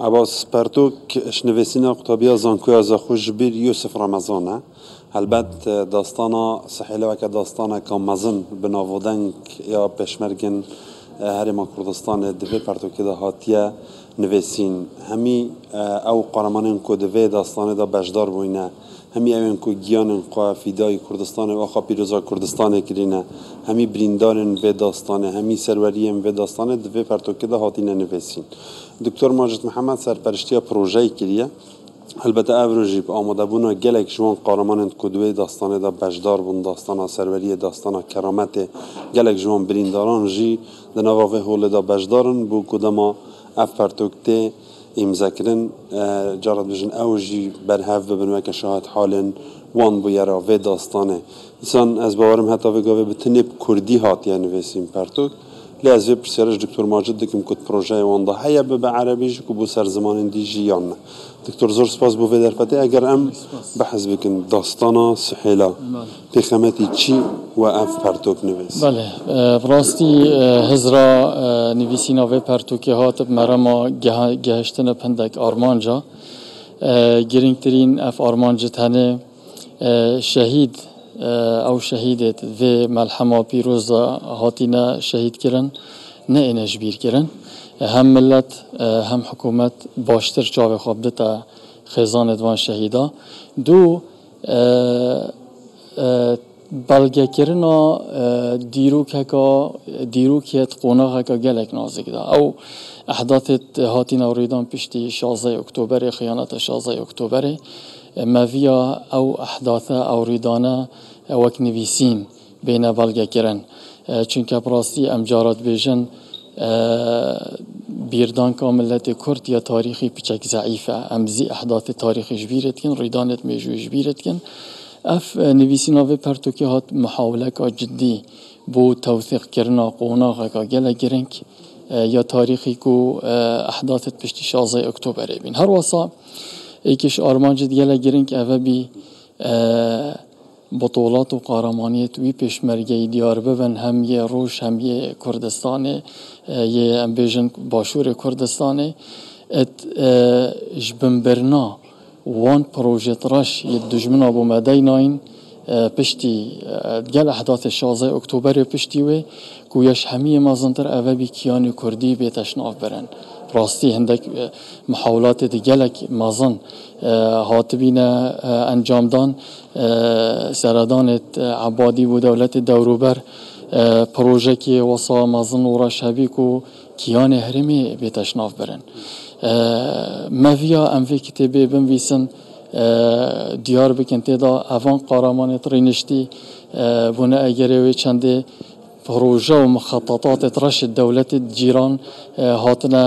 عباس پرتوک اشنویسینا قطابیا زانکویا زخو جبیر یوسف رمضانه البت داستانا سحیله وکه داستانا کامزن بناودنگ یا پشمرگن هەرێما کوردستانە دەبێ پارتۆکێدا هاتیە نوێسین. هەمی ئەو قەرەمانێن کۆ دەبێ داستانێدا بەشدار بووینە. هەمی ئەوێن کو گیانن خوا فیدای کوردستانە وەخوا پیرۆزا کوردستانە کرینە. هەمی بریندارن بێ داستانە هەمی سەروەریەم بێ داستانە دەبێ پارتۆکێدا هاتیینە نوێسین. دکتۆر ماجد محەممەد سەرپەرشتیا پرۆژەی کریە. البته اوروژی آماده بونا گلک جوان قارمانند کدوی داستانه دا بجدار بون داستانا سروری داستانا کرامت گلک جوان برینداران جی دنواوه هول دا بجدارن بو کدما اف پرتوکته امضا کردن جارت بجن او جی برهف ببن وکه شاهد حالن وان بو یرا و داستانه ایسان از باورم حتی وگاوه بتنب کردی هات یعنی ویسیم پرتوک لازم برسالج دكتور ماجد دكم كت بروجي وانضا هيا عربي جيك بو سر زمان دي جيان دكتور زور سباس بو فيدر فتي اگر ام بحث بكن داستانا سحيلا بخماتي چي و اف پرتوك نويس بله آه، براستي آه، هزرا آه، نويسينا و پرتوكي هاتب مرما گهشتن پندك آرمانجا. گرنگترين اف آرمانجت هنه شهيد او شهیدت و ملحمه پیروز هاتینا شهید کرن نه اینش بیر کرن. هم ملت هم حکومت باشتر چاوه خواب تا خیزان ادوان شهیدا. دو بلگه کرنا دیروک هکا دیروک هت قوناغ هکا گلک نازک دا. او احداث هاتین اوریدان پشتی 16 اکتبر خیانت 16 اکتبر. مافیا أو أحداث اوریدانه وەک نویسین بینە بەڵگەکردن چونکە پڕاستی ئەم جارات بێژن بیردان کاملەتی کورد یا تاریخی پیچەک زعیفە ئەمزی ئەحداتی تاریخیش بیرتکن ڕیدانت مێژویش بیرتکن ئەف نویسیناوی پەرتوکی هات محاولەکە جدی بۆ تەوثیقکردنا قۆناغەکە گەلە گرنگ یا تاریخی کو احداثت پشتی 16 اکتبر بین. هر واسا ایکش آرمانجد گەلە گرنگ ئەvە بی بطولات و قهرمانیت وی پیشمرگی دیار ببن هم یه روش هم یه کردستان یه ام بیژن باشور کردستان ات جبن برنا وان پروژه تراش یه دجمن ابو مدیناین پشتی گل احداث 16 اکتبر پشتی و گویش همه مازنتر اوه بی کیان کردی بیتش ناف برن راستی هندک محاولات دیگلک مازن هاتبین انجام دان سردانت عبادی و دولت دوروبر پروژه که واسا مازن و شبی کو کیان هرمی بیتشناف برن مویا ام وی کتابی بنویسن دیار بکن تیدا اوان قارمان ترینشتی بونه اگره چنده پروژه و مخططات ترش دولت جیران هاتنا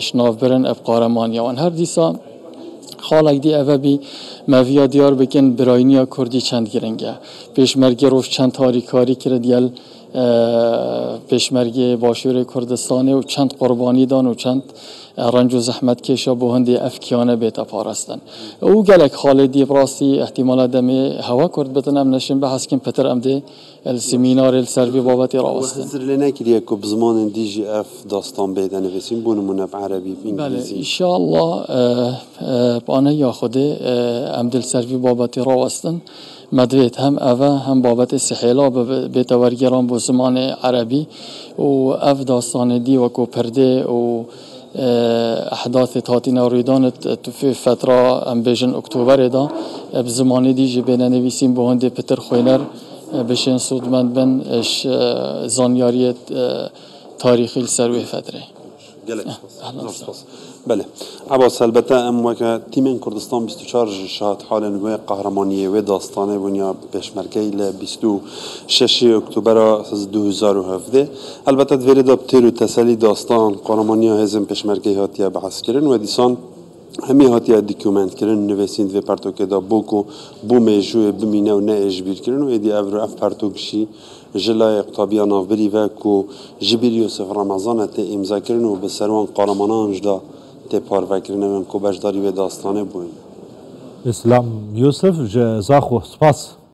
شناف برن اب قارمانیان هر دیسا خالق دی اوه بی مویا دیار بکن براینیا کردی چند گرنگه پیشمرگی روش چند تاریکاری کرد یل پیشمرگی باشور کردستانه و چند قربانی دان و چند رنج و زحمت کشا بو هندی افکیانه بیتا پارستن او گلک خالدی براستی احتمال دمی هوا کرد بتن ام نشن بحث کن پتر ام دی السمینار السربی بابتی راوستن سر لنا کریه که بزمان دی جی اف داستان بیده نویسیم بونمونه بعربی بله انشاءالله بانه یا خوده ام دل سربی بابتی راوستن مدویت هم اوه هم بابت سحیلا به تورگران بو زمان عربی و اف داستان دی و پرده و احداث تاتین ریدان في فترة ام بيجن اکتبر دا بزمانی دی جبه نویسیم به هنده پتر خوینر بشن سودمند بن اش زانیاریت تاریخی سروی فتره بله عباس البته ام وکه تیم کردستان 24 شهاد حال و قهرمانی و داستانه بنیا پیشمرگی ل 26 اکتبر 2017 البته دوری دا بتیر و تسلی داستان قهرمانی هزم پیشمرگی هاتیه بحث کردن و دیسان همی هاتیه دیکومنت کردن نویسین و پرتوک دا بوکو بو میجو بمینه و نه اجبیر کردن و ایدی افرو اف پرتوکشی جلای اقتابیا نافبری و کو جبیر یوسف رمضان ته امضا کردن و به سروان قهرمانان جدا ته پاروکرین من کو بجداری و داستانه بوین اسلام یوسف جزاخو سپاس